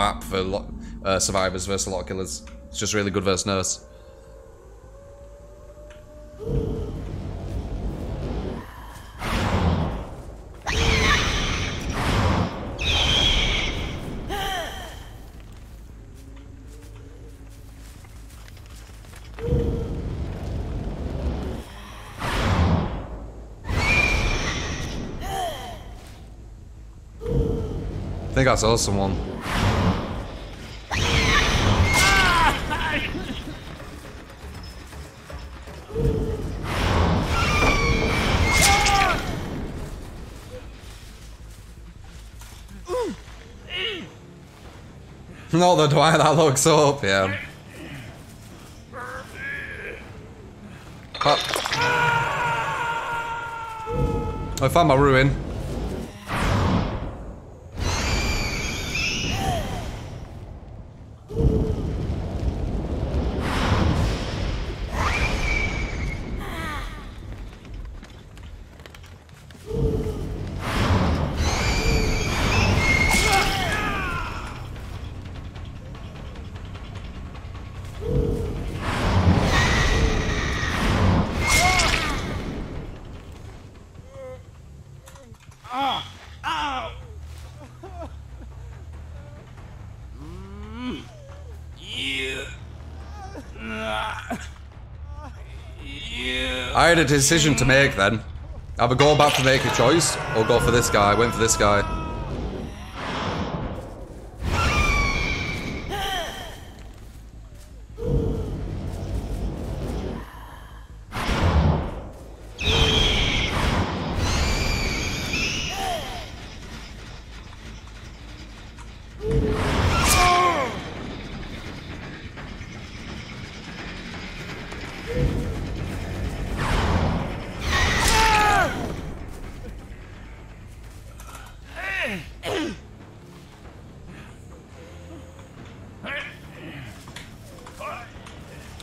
map for lo- uh, survivors versus a lot of killers. It's just really good versus nurse. I think I saw someone. Not the way that looks up, yeah. I found my ruin. I had a decision to make then. Either go back to make a choice or go for this guy. I went for this guy.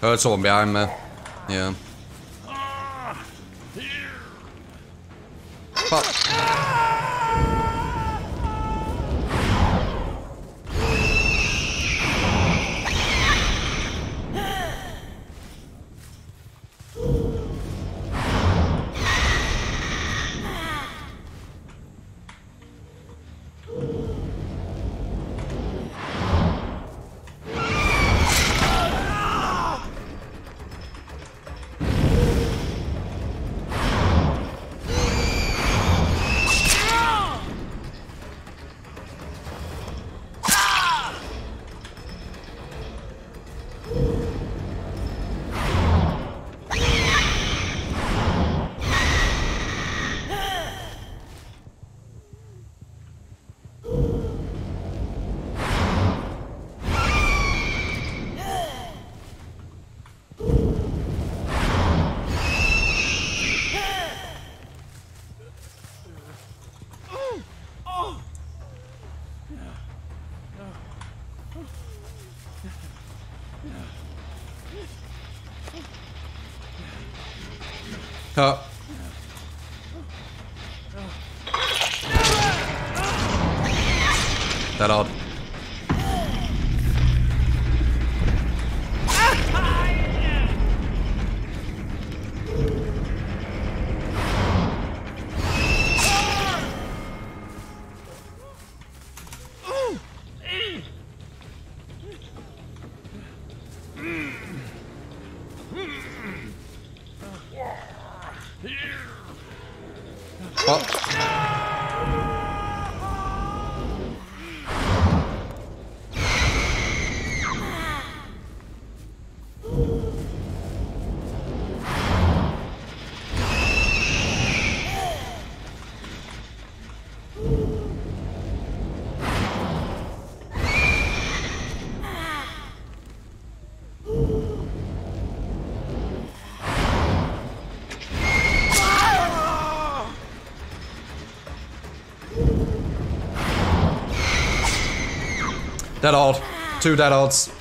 Heard all behind me. Yeah. Fuck. Oh. That odd. Oh. Dead Hard. Two dead hards.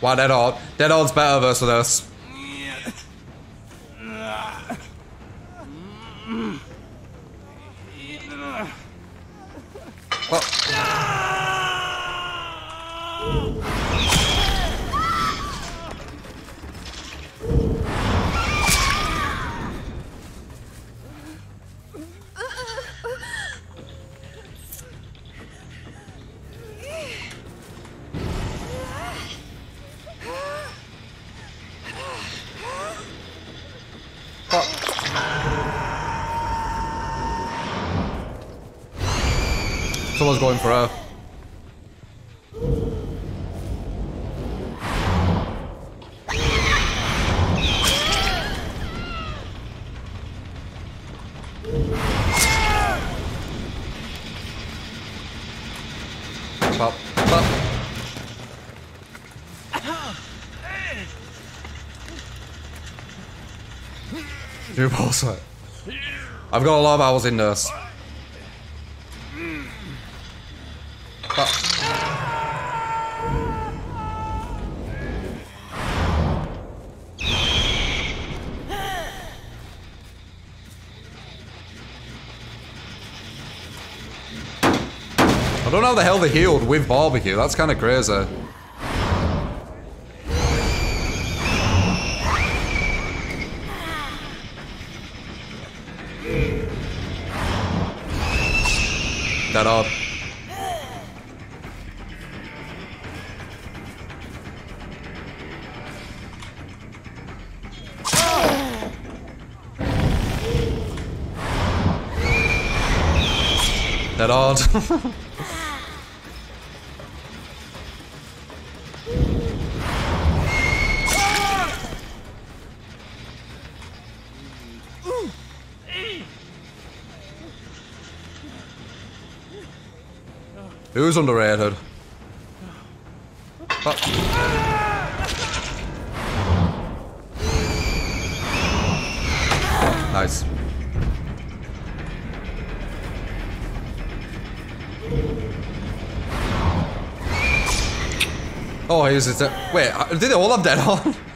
Why Dead Hard? Dead Hard's better versus us. Someone's going for her. Pop, pop. I've got a lot of owls in nurse. I don't know how the hell they healed with barbecue. That's kind of crazy. That odd. That odd. Who's underrated? Oh. Nice. Oh, he's it. Wait, did they all have dead on?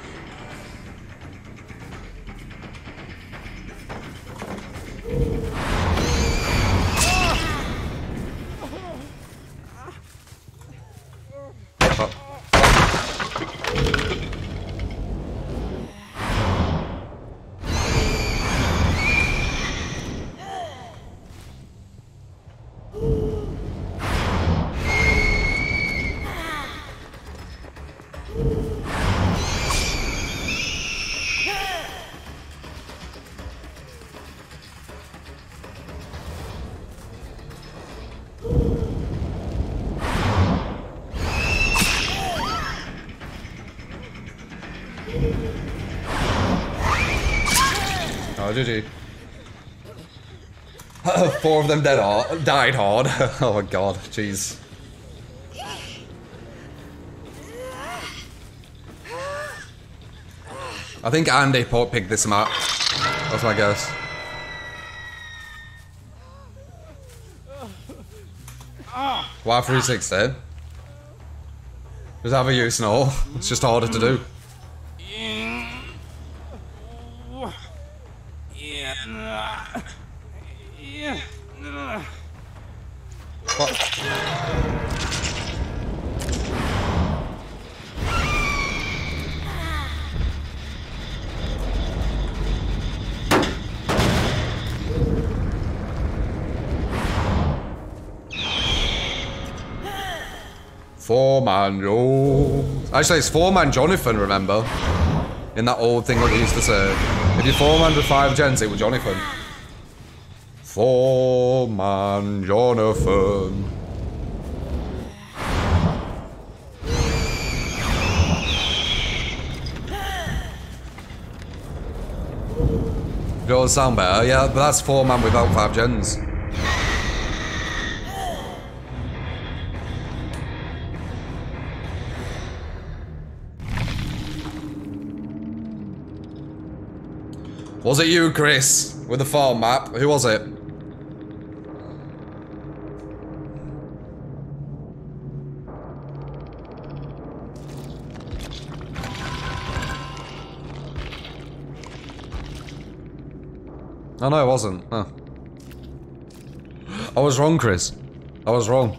GG. Four of them dead hard, died hard. oh my god, jeez. I think Andy Port picked this map. That's my guess. Why 360? Does that have a use? No. It's just harder to do. Four man, yo. Actually, it's four man Jonathan, remember? In that old thing that they used to say. If you four man with five gens, it was Jonathan. Four man Jonathan. Does sound better? Yeah, but that's four man without five gens. Was it you, Chris? With the farm map? Who was it? Oh no, it wasn't. I was wrong, Chris. I was wrong.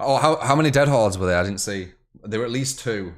Oh, how, how many dead hards were there? I didn't see. There were at least two.